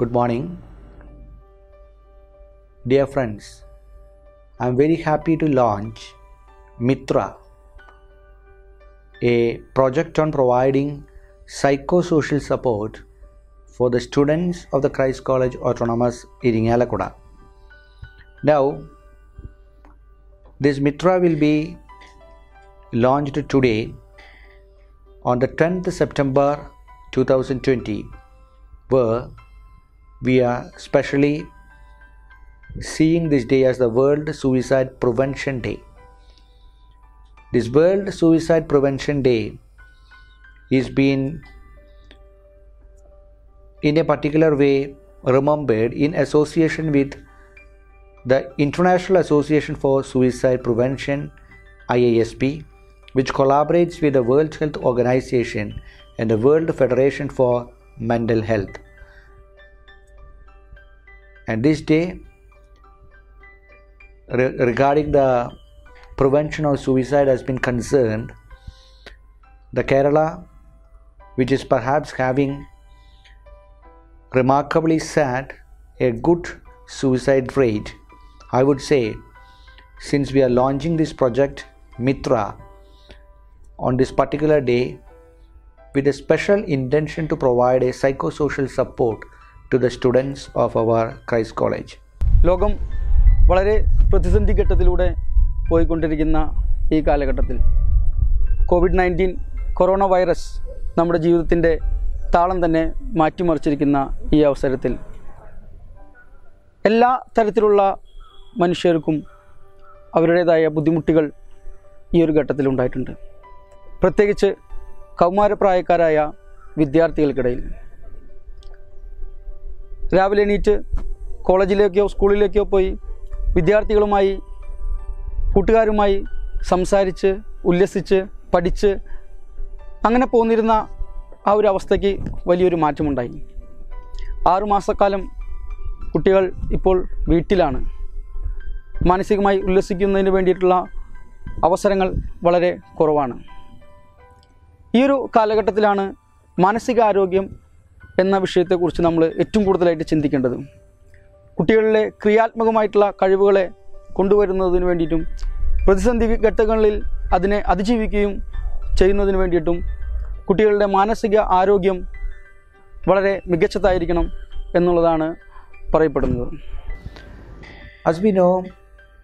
Good morning. Dear friends, I am very happy to launch Mitra, a project on providing psychosocial support for the students of the Christ College Autonomous Iringalakuda. Now, this Mitra will be launched today on the 10th September 2020, where we are specially seeing this day as the World Suicide Prevention Day. This World Suicide Prevention Day is being in a particular way remembered in association with the International Association for Suicide Prevention IASP which collaborates with the World Health Organization and the World Federation for Mental Health. And this day, re- regarding the prevention of suicide, has been concerned. The Kerala, which is perhaps having remarkably sad a good suicide rate, I would say, since we are launching this project Mitra on this particular day with a special intention to provide a psychosocial support to the students of our Christ college ലോകം വളരെ പ്രതിസന്ധി ഘട്ടത്തിലൂടെ പോയിക്കൊണ്ടിരിക്കുന്ന ഈ കാലഘട്ടത്തിൽ Covid nineteen corona virus നമ്മുടെ ജീവിതത്തിന്റെ താളം തന്നെ മാറ്റിമറിച്ചിരിക്കുന്ന ഈ അവസരത്തിൽ എല്ലാ തരത്തിലുള്ള മനുഷ്യർക്കും അവരുടേതായ ബുദ്ധിമുട്ടുകൾ ഈ ഒരു ഘട്ടത്തിൽ ഉണ്ടായിട്ടുണ്ട്. പ്രത്യേകിച്ച് കൗമാരപ്രായക്കാരായ വിദ്യാർത്ഥികൾക്കിടയിൽ. രാവിലെ എണീറ്റ് കോളേജിലേക്കോ സ്കൂളിലേക്കോ പോയി വിദ്യാർത്ഥികളുമായി കൂട്ടുകാരുമായി സംസാരിച്ച് ഉല്ലസിച്ച് പഠിച്ച് അങ്ങനെ പോന്നിരുന്ന ആ ഒരു അവസ്ഥയ്ക്ക് വലിയൊരു മാറ്റമുണ്ടായി. ആറുമാസക്കാലം കുട്ടികൾ ഇപ്പോൾ വീട്ടിലാണ്. മാനസികമായി ഉല്ലസിക്കുന്നതിന് വേണ്ടിയിട്ടുള്ള അവസരങ്ങൾ വളരെ കുറവാണ്. ഈ ഒരു കാലഘട്ടത്തിലാണ് മാനസികാരോഗ്യം എന്ന വിഷയത്തെക്കുറിച്ച് നമ്മൾ ഏറ്റവും കൂടുതലായിട്ട് ചിന്തിക്കേണ്ടത് കുട്ടികളിലെ ക്രിയാത്മകമായിട്ടുള്ള കഴിവുകളെ കൊണ്ടുവരുന്നതിന് വേണ്ടിയിട്ടും പ്രതിസന്ധി ഘട്ടങ്ങളിൽ അതിനെ അതിജീവിക്കുകയും ചെയ്യുന്നതിന് വേണ്ടിയിട്ടും കുട്ടികളുടെ മാനസിക ആരോഗ്യം വളരെ മികച്ചതായിരിക്കണം എന്നുള്ളതാണ് പറയപ്പെടുന്നത് As we know,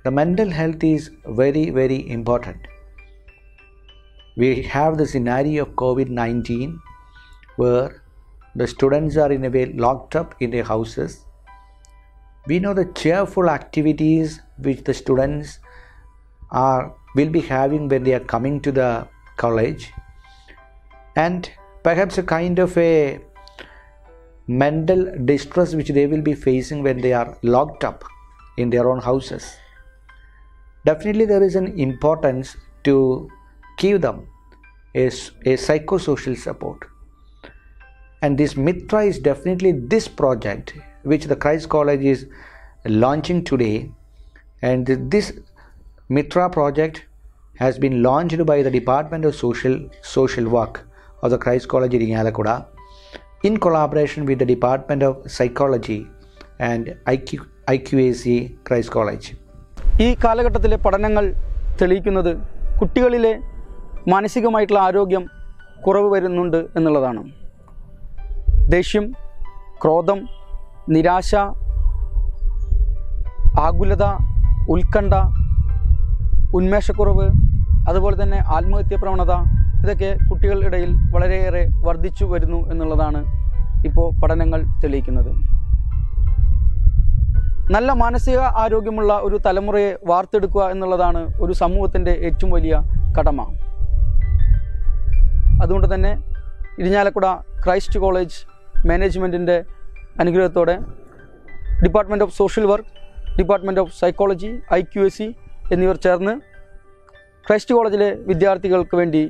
the mental health is very, very important. We have the scenario of COVID 19 where the students are in a way locked up in their houses. We know the cheerful activities which the students are will be having when they are coming to the college and perhaps a kind of a mental distress which they will be facing when they are locked up in their own houses. Definitely, there is an importance to give them a psychosocial support. And this Mitra is definitely this project which the Christ College is launching today. And this Mitra project has been launched by the Department of Social Social Work of the Christ College in Yalakuda in collaboration with the Department of Psychology and IQ, IQAC Christ College. ഈ കാലഘട്ടത്തിലെ പഠനങ്ങൾ തെളിയിക്കുന്നത് കുട്ടികളിലെ മാനസികമായിട്ടുള്ള ആരോഗ്യം കുറവ് വരുന്നുണ്ട് എന്നുള്ളതാണ് ദേഷ്യം ക്രോധം നിരാശ ആകുലത ഉത്കണ്ഠ ഉന്മേഷക്കുറവ് അതുപോലെ തന്നെ ആത്മഹത്യ പ്രവണത ഇതൊക്കെ കുട്ടികളുടെ ഇടയിൽ വളരെയേറെ വർദ്ധിച്ചു വരുന്നു എന്നുള്ളതാണ് ഇപ്പോൾ പഠനങ്ങൾ തെളിയിക്കുന്നത്. നല്ല മാനസിക ആരോഗ്യമുള്ള ഒരു തലമുറയെ വാർത്തെടുക്കുക എന്നുള്ളതാണ് ഒരു സമൂഹത്തിന്റെ ഏറ്റവും വലിയ കടമ. അതുകൊണ്ട് തന്നെ ഇരിഞ്ഞാലക്കുട ക്രൈസ്റ്റ് കോളേജ് മാനേജ്മെന്റിന്റെ അനുഗ്രഹത്തോടെ department of social work department of psychology I Q S C എന്നിവർ ചേർന്ന് ക്രൈസ്റ്റ് കോളേജിലെ വിദ്യാർത്ഥികൾക്ക് വേണ്ടി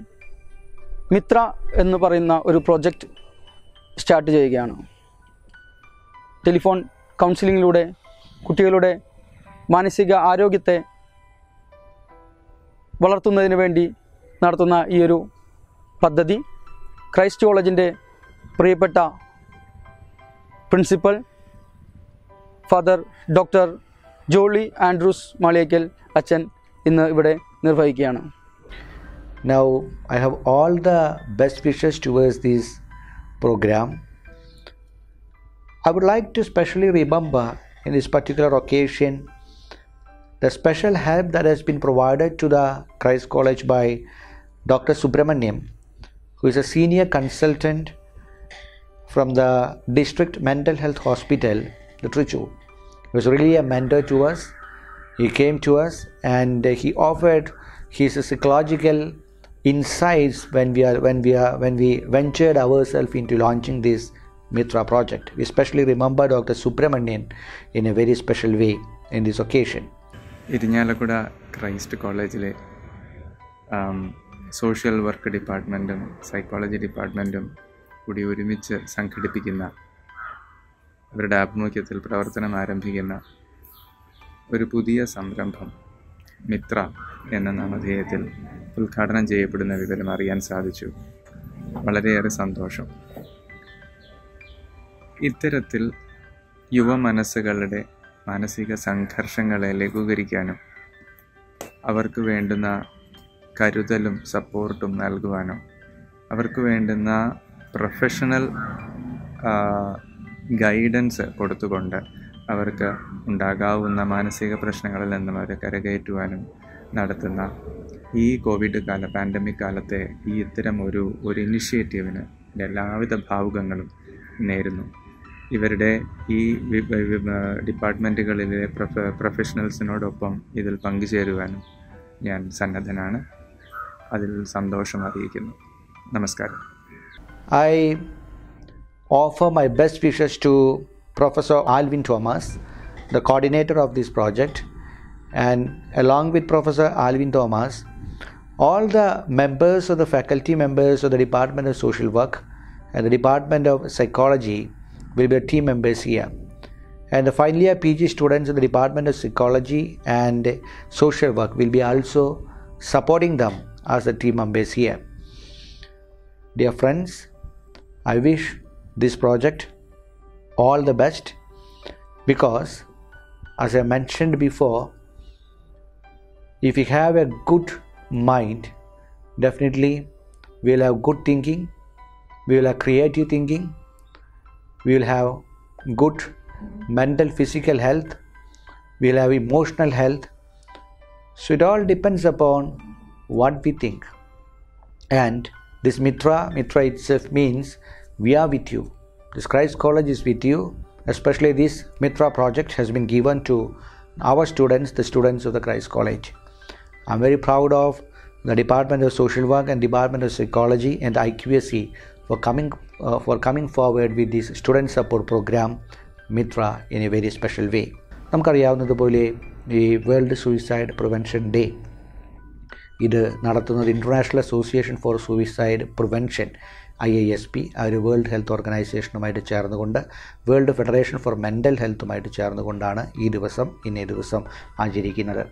മിത്ര എന്ന് പറയുന്ന ഒരു പ്രോജക്റ്റ് സ്റ്റാർട്ട് ചെയ്യുകയാണ്. ടെലിഫോൺ കൗൺസിലിങ്ങിലൂടെ കുട്ടികളുടെ മാനസിക ആരോഗ്യത്തെ വളർത്തുന്നതിന് വേണ്ടി നടത്തുന്ന ഈ ഒരു പദ്ധതി ക്രൈസ്റ്റ് കോളേജിന്റെ പ്രിയപ്പെട്ട Principal father doctor Jolly Andrews Maliyekkal അച്ഛൻ ഇന്ന് ഇവിടെ നിർവഹിക്കുകയാണ് Now, I have all the best wishes towards this program. I would like to specially remember in this particular occasion the special help that has been provided to the Christ College by Dr. Subramaniam, who is a senior consultant from the District Mental Health Hospital, the Trichu. He was really a mentor to us. He came to us and he offered his psychological insights when we are when we are when we ventured ourselves into launching this Mitra project. We especially remember Dr. Subramanian in a very special way in this occasion. Irinjalakuda Christ കോളേജിലെ ആം, social work ഡിപ്പാർട്ട്മെൻറ്റും psychology ഡിപ്പാർട്ട്മെൻറ്റും കൂടി ഒരുമിച്ച് സംഘടിപ്പിക്കുന്ന അവരുടെ ആഭിമുഖ്യത്തിൽ പ്രവർത്തനം ആരംഭിക്കുന്ന ഒരു പുതിയ സംരംഭം മിത്ര എന്ന നാമധേയത്തിൽ ഉദ്ഘാടനം ചെയ്യപ്പെടുന്ന വിവരം അറിയാൻ സാധിച്ചു. വളരെയേറെ സന്തോഷം. ഇത്തരത്തിൽ യുവ മനസ്സുകളുടെ മാനസിക സംഘർഷങ്ങളെ ലഘൂകരിക്കാനും അവർക്ക് വേണ്ടുന്ന കരുതലും സപ്പോർട്ടും നൽകുവാനും അവർക്ക് വേണ്ടുന്ന പ്രൊഫഷണൽ ഗൈഡൻസ് കൊടുത്തുകൊണ്ട് അവർക്ക് ഉണ്ടാകാവുന്ന മാനസിക പ്രശ്നങ്ങളിൽ നിന്നും അവരെ കരകയറ്റുവാനും നടത്തുന്ന ഈ കോവിഡ് കാല പാൻഡമിക് കാലത്തെ ഈ ഇത്തരം ഒരു ഒരു ഇനിഷ്യേറ്റീവിന് എല്ലാവിധ ഭാവുകങ്ങളും നേരുന്നു. ഇവരുടെ ഈ ഡിപ്പാർട്ട്മെന്റുകളിലെ പ്രൊഫ പ്രൊഫഷണൽസിനോടൊപ്പം ഇതിൽ പങ്കുചേരുവാനും ഞാൻ സന്നദ്ധനാണ്. അതിൽ സന്തോഷം അറിയിക്കുന്നു നമസ്കാരം. I offer my best wishes to Professor Alvin Thomas, the coordinator of this project, and along with Professor Alvin Thomas, all the members of the faculty members of the Department of Social Work and the Department of Psychology will be team members here. And the final year PG students in the Department of Psychology and Social Work will be also supporting them as the team members here. Dear friends, I wish this project all the best because, as I mentioned before, if you have a good mind, definitely we will have good thinking, we will have creative thinking, we will have good mental physical health, we will have emotional health. So it all depends upon what we think. And this Mitra, Mitra itself means we are with you. This Christ College is with you. Especially this Mitra project has been given to our students, the students of the Christ College. I'm very proud of the Department of Social Work and Department of Psychology and IQSC for coming uh, for coming forward with this student support program Mitra in a very special way. നമുക്കറിയാവുന്നതുപോലെ ഈ world suicide prevention day ഇത് നടത്തുന്നത് international association for suicide prevention I I S P ഒരു world health ഓർഗനൈസേഷനുമായിട്ട് ചേർന്നുകൊണ്ട് world federation for mental ഹെൽത്തുമായിട്ട് ചേർന്നുകൊണ്ടാണ് ഈ ദിവസം ഇന്നേ ദിവസം ആചരിക്കുന്നത്.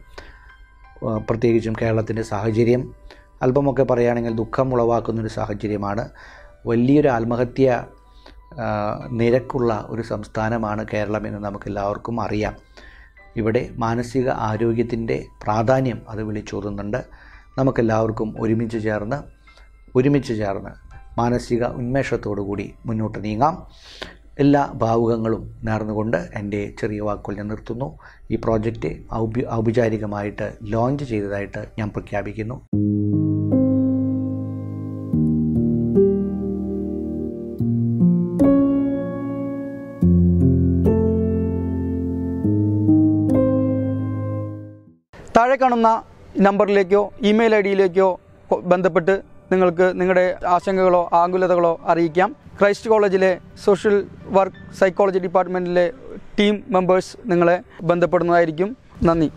പ്രത്യേകിച്ചും കേരളത്തിന്റെ സാഹചര്യം അല്പമൊക്കെ പറയുകയാണെങ്കിൽ ദുഃഖം ഉളവാക്കുന്നൊരു സാഹചര്യമാണ്. വലിയൊരു ആത്മഹത്യ നിരക്കുള്ള ഒരു സംസ്ഥാനമാണ് കേരളം എന്ന് നമുക്കെല്ലാവർക്കും അറിയാം. ഇവിടെ മാനസിക ആരോഗ്യത്തിന്റെ പ്രാധാന്യം അത് വിളിച്ചോതുന്നുണ്ട്. നമുക്കെല്ലാവർക്കും ഒരുമിച്ച് ചേർന്ന് ഒരുമിച്ച് ചേർന്ന് മാനസിക ഉന്മേഷത്തോടു കൂടി മുന്നോട്ട് നീങ്ങാം. എല്ലാ ഭാവുകങ്ങളും നേർന്നുകൊണ്ട് എന്റെ ചെറിയ വാക്കുകൾ ഞാൻ നിർത്തുന്നു. ഈ പ്രോജക്റ്റ് ഔപ ഔപചാരികമായിട്ട് ലോഞ്ച് ചെയ്തതായിട്ട് ഞാൻ പ്രഖ്യാപിക്കുന്നു. താഴെ കാണുന്ന നമ്പറിലേക്കോ ഇമെയിൽ ഐ ഡിയിലേക്കോ ബന്ധപ്പെട്ട് നിങ്ങൾക്ക് നിങ്ങളുടെ ആശങ്കകളോ ആകുലതകളോ അറിയിക്കാം. ക്രൈസ്റ്റ് കോളേജിലെ സോഷ്യൽ വർക്ക് സൈക്കോളജി ഡിപ്പാർട്ട്മെന്റിലെ ടീം മെമ്പേഴ്സ് നിങ്ങളെ ബന്ധപ്പെടുന്നതായിരിക്കും. നന്ദി.